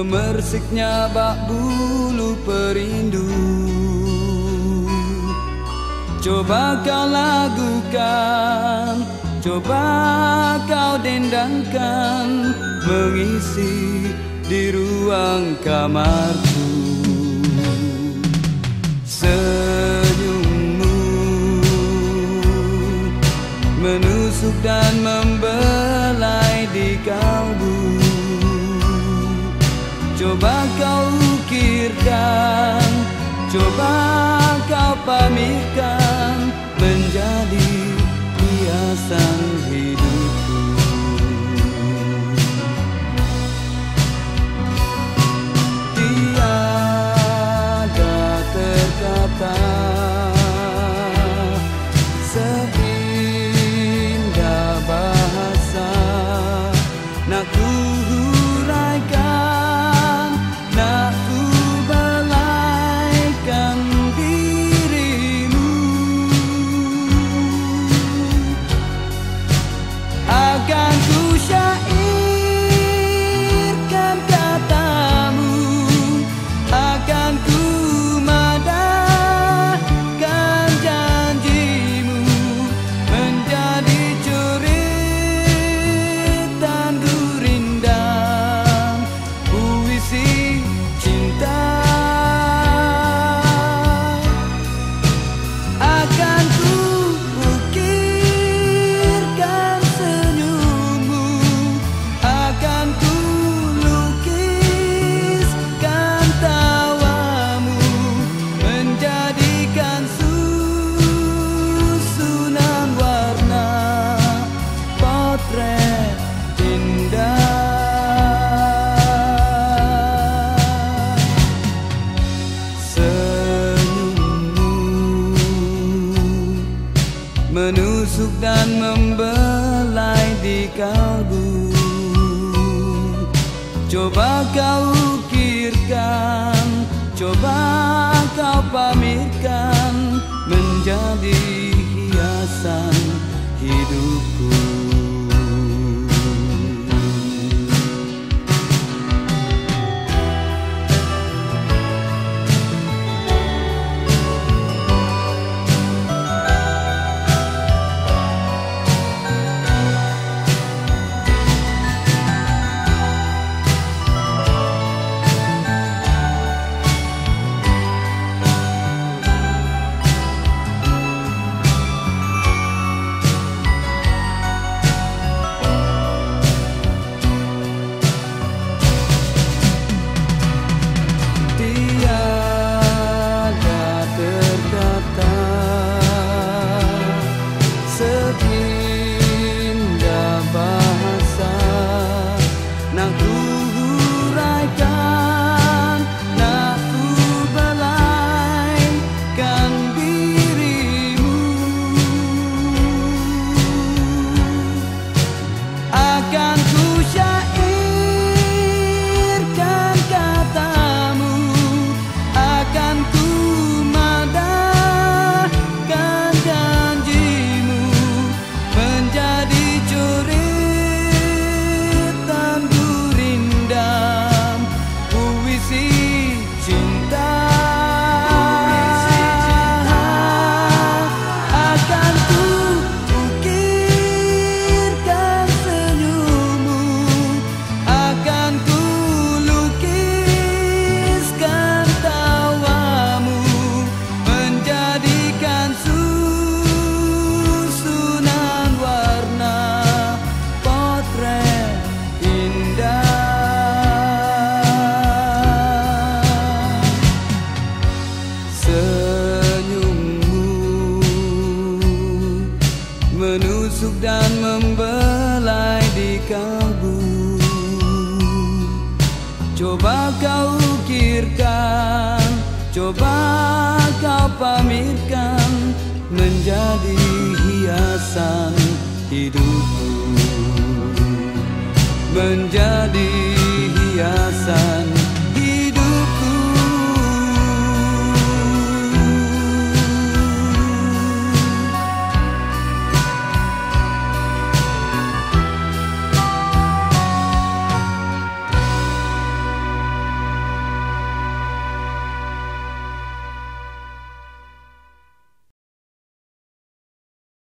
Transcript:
Gemersiknya bak bulu perindu. Coba kau lagukan Coba kau dendangkan Mengisi di ruang kamarku. Senyummu Menusuk dan membelai di kalbu Coba kau ukirkan Coba kau pamirkan Menjadi hiasan Dan membelai di kalbu. Coba kau ukirkan Coba kau pamirkan Menjadi hiasan hidupku Coba kau ukirkan, coba kau pamirkan Menjadi hiasan hidupku. Menjadi hiasan